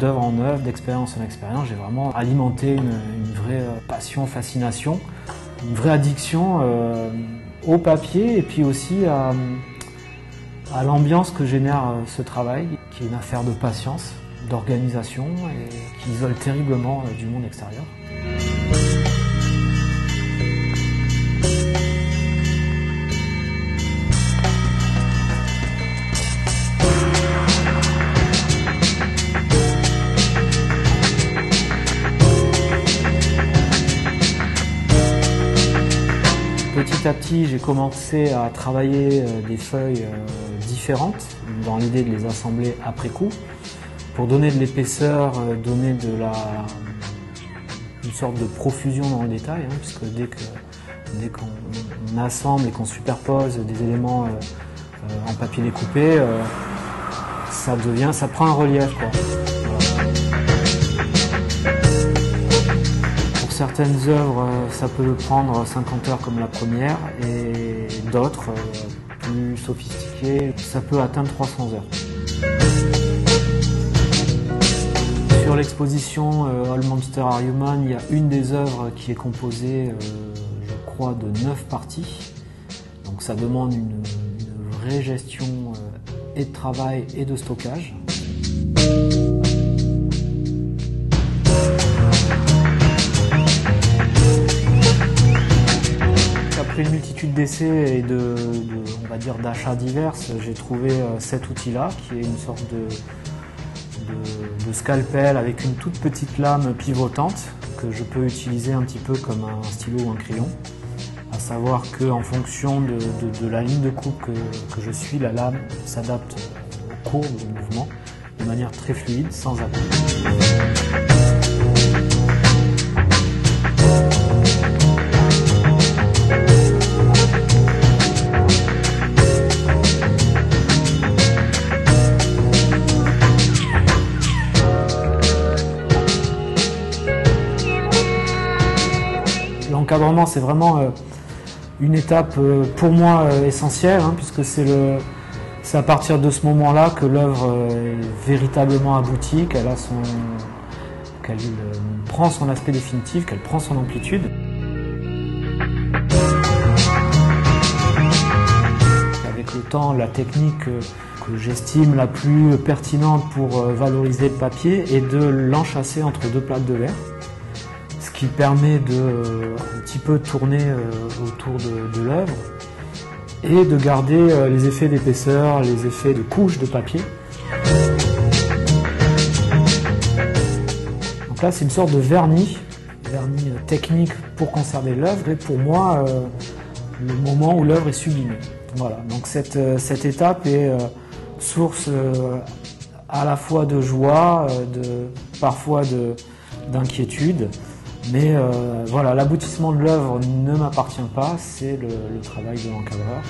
d'œuvre en œuvre, d'expérience en expérience, j'ai vraiment alimenté une, vraie passion, fascination, une vraie addiction au papier et puis aussi à, à l'ambiance que génère ce travail, qui est une affaire de patience, d'organisation et qui isole terriblement du monde extérieur. Petit à petit, j'ai commencé à travailler euh, des feuilles euh, différentes dans l'idée de les assembler après coup pour donner de l'épaisseur, euh, donner de la une sorte de profusion dans le détail, hein, puisque dès que dès qu'on assemble et qu'on superpose des éléments en papier découpé, ça devient, ça prend un relief certaines œuvres, euh, ça peut prendre 50 heures comme la première, et d'autres, euh, plus sophistiquées, ça peut atteindre 300 heures. Sur l'exposition euh, All Monster Are Human, il y a une des œuvres qui est composée, je crois, de 9 parties. Donc ça demande une vraie gestion et de travail et de stockage. Une multitude d'essais et de, on va dire, d'achats divers, j'ai trouvé euh, cet outil-là, qui est une sorte de, scalpel avec une toute petite lame pivotante que je peux utiliser un petit peu comme un stylo ou un crayon. À savoir qu'en fonction de, la ligne de coupe que, je suis, la lame s'adapte aux courbes, au mouvement, de manière très fluide, sans appui. L'encadrement, c'est vraiment euh, une étape euh, pour moi euh, essentielle, hein, puisque c'est à partir de ce moment-là que l'œuvre est véritablement aboutie, qu'elle prend son aspect définitif, qu'elle prend son amplitude. Avec le temps, la technique que j'estime la plus pertinente pour valoriser le papier est de l'enchasser entre deux plaques de verre qui permet de euh, un petit peu tourner euh, autour de, l'œuvre et de garder euh, les effets d'épaisseur, les effets de couche de papier. Donc là c'est une sorte de vernis, vernis technique pour conserver l'œuvre et pour moi le moment où l'œuvre est sublimée. Voilà, donc cette, cette étape est source à la fois de joie, de, parfois d'inquiétude. Mais euh, voilà, l'aboutissement de l'œuvre ne m'appartient pas, c'est le, le travail de l'encadreur.